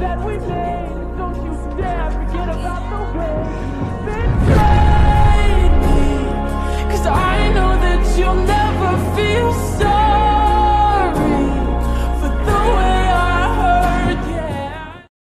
that we made.